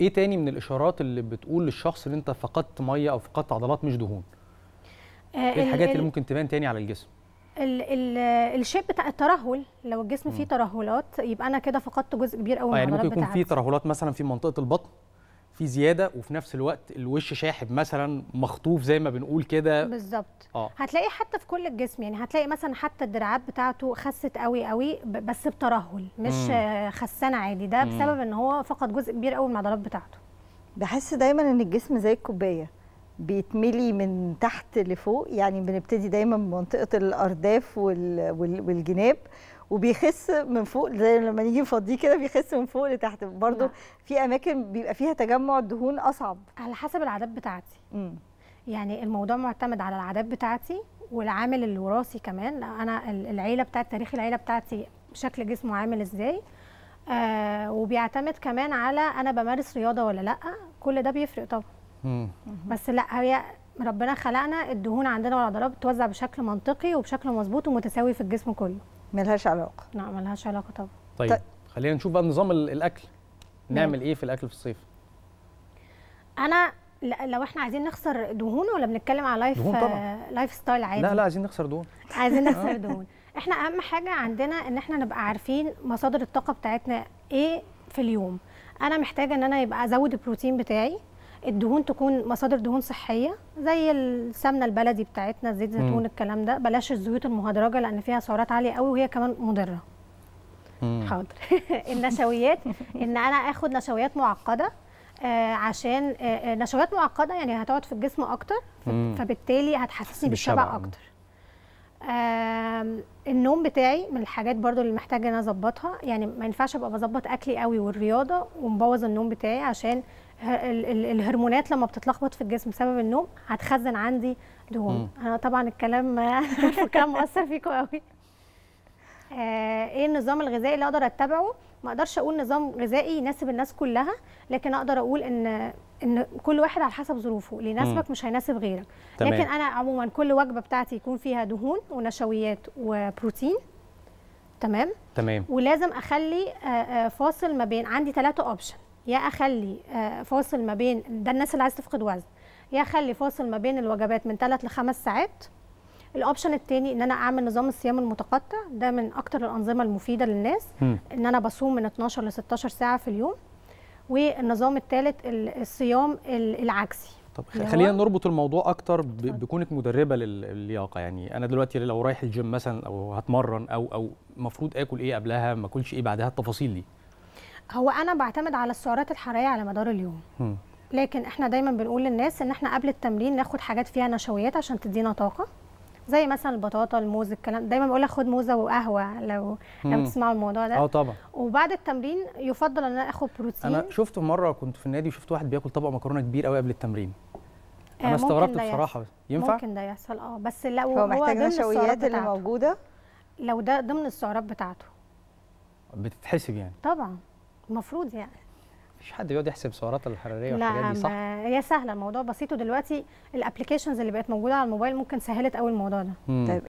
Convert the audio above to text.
إيه تاني من الاشارات اللي بتقول للشخص ان انت فقدت ميه أو فقدت عضلات مش دهون؟ إيه الحاجات اللي ممكن تبان تاني على الجسم؟ ال ال الشيب بتاع الترهل لو الجسم فيه ترهلات يبقى أنا كده فقدت جزء كبير قوي من يعني العضلات ممكن يكون بتاعتي. في ترهلات مثلا في منطقة البطن؟ في زيادة وفي نفس الوقت الوش شاحب مثلا مخطوف زي ما بنقول كده. بالظبط. آه. هتلاقي حتى في كل الجسم يعني هتلاقي مثلا حتى الدراعات بتاعته خست قوي قوي بس بترهل مش مم. آه، خسانه عادي. ده مم. بسبب إن هو فقد جزء كبير قوي من العضلات بتاعته. بحس دايما إن الجسم زي الكوباية بيتملي من تحت لفوق يعني بنبتدي دايما بمنطقة الأرداف وال... وال... والجناب وبيخس من فوق زي لما نيجي نفضيه كده بيخس من فوق لتحت. برضه نعم. في أماكن بيبقى فيها تجمع الدهون أصعب. على حسب العادات بتاعتي. مم. يعني الموضوع معتمد على العادات بتاعتي والعامل الوراثي كمان. أنا ال- العيلة بتاعت تاريخ العيلة بتاعتي شكل جسمه عامل إزاي. آه وبيعتمد كمان على أنا بمارس رياضة ولا لأ. كل ده بيفرق طبعا. بس لأ هي ربنا خلقنا الدهون عندنا والعضلات بتوزع بشكل منطقي وبشكل مظبوط ومتساوي في الجسم كله. ملهاش علاقة. لا ملهاش علاقة طبعا. طيب طيب. خلينا نشوف بقى نظام ال- الأكل. نعمل ماشي. إيه في الأكل في الصيف؟ أنا لو إحنا عايزين نخسر دهون ولا بنتكلم على life دهون طبعاً. آه، life style عادي؟ لا لا عايزين نخسر دهون. عايزين نخسر دهون. إحنا أهم حاجة عندنا إن إحنا نبقى عارفين مصادر الطاقة بتاعتنا إيه في اليوم. أنا محتاجة إن أنا يبقى أزود البروتين بتاعي الدهون تكون مصادر دهون صحية زي السمنة البلدي بتاعتنا زيت زيتون. الكلام ده بلاش الزيوت المهدرجة لأن فيها سعرات عالية قوي وهي كمان مضرة مم. حاضر النشويات إن أنا آخد نشويات معقدة آه عشان آه آه، نشويات معقدة يعني هتقعد في الجسم أكتر. فبالتالي هتحسسني بالشبع. أكتر آم، النوم بتاعي من الحاجات برضو اللي محتاجة إن أنا أظبطها يعني ما ينفعش أبقى بظبط أكلي قوي والرياضة ومبوظ النوم بتاعي عشان الهرمونات لما بتتلخبط في الجسم بسبب النوم هتخزن عندي دهون. أنا طبعا الكلام الكلام مؤثر فيكم قوي. آه، إيه النظام الغذائي اللي أقدر أتبعه؟ ما أقدرش أقول نظام غذائي يناسب الناس كلها لكن أقدر أقول إن إن كل واحد على حسب ظروفه. اللي يناسبك مش هيناسب غيرك. تمام. لكن أنا عموما كل وجبة بتاعتي يكون فيها دهون ونشويات وبروتين. تمام؟ تمام. ولازم أخلي آه، آه، فاصل ما بين عندي ثلاثة option يا أخلي آه، فاصل ما بين ده الناس اللي عايزه تفقد وزن. يا أخلي فاصل ما بين الوجبات من 3 ل 5 ساعات. ال option الثاني إن أنا أعمل نظام الصيام المتقطع. ده من أكتر الأنظمة المفيدة للناس مم. إن أنا بصوم من 12 ل 16 ساعة في اليوم. والنظام الثالث الصيام ال- العكسي. طب خلينا نربط الموضوع أكتر بكونك مدربة لل- للياقة. يعني أنا دلوقتي لو رايح الجيم مثلا أو هتمرن أو أو المفروض آكل إيه قبلها ما أكلش إيه بعدها التفاصيل دي. هو أنا بعتمد على السعرات الحرارية على مدار اليوم. مم. لكن إحنا دايما بنقول للناس إن إحنا قبل التمرين ناخد حاجات فيها نشويات عشان تدينا طاقة. زي مثلا البطاطا الموز الكلام دايما بقول لك خد موزة وقهوة لو لو. تسمعوا الموضوع ده. آه طبعا. وبعد التمرين يفضل إن أنا آخد بروتين. أنا شفت مرة كنت في النادي وشفت واحد بياكل طبق مكرونة كبير قوي قبل التمرين. آه، أنا ممكن استغربت. بصراحة. ينفع؟ ممكن ده يحصل. آه بس لا هو محتاج ضمن السعرات نشويات اللي. موجودة؟ لو ده ضمن السعرات بتاعته. بتتحسب يعني. طبعا. المفروض يعني. مفيش حد بيقعد يحسب السعرات الحرارية والحاجات لا دي صح؟ ما- هي سهلة الموضوع بسيط. ودلوقتي الابلكيشنز اللي بقت موجودة على الموبايل ممكن سهلت قوي الموضوع ده. مم. طيب